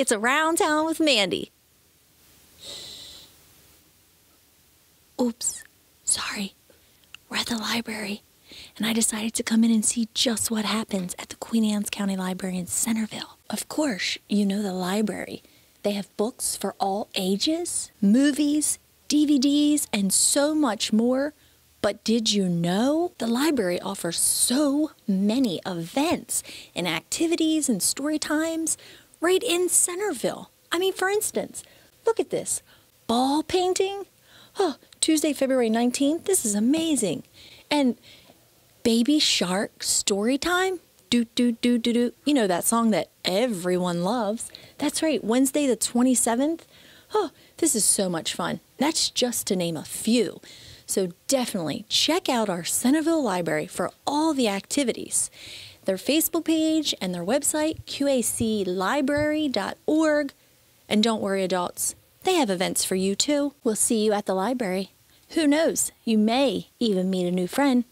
It's Around Town with Mandy. Oops, sorry. We're at the library, and I decided to come in and see just what happens at the Queen Anne's County Library in Centreville. Of course, you know the library. They have books for all ages, movies, DVDs, and so much more. But did you know the library offers so many events and activities and story times right in Centreville? I mean, for instance, look at this ball painting. Oh, Tuesday, February 19th. This is amazing. And Baby Shark story time. Do, do, do, do, do. You know that song that everyone loves. That's right, Wednesday the 27th. Oh, this is so much fun. That's just to name a few. So definitely check out our Centreville Library for all the activities their Facebook page, and their website, qaclibrary.org. And don't worry, adults, they have events for you too. We'll see you at the library. Who knows? You may even meet a new friend.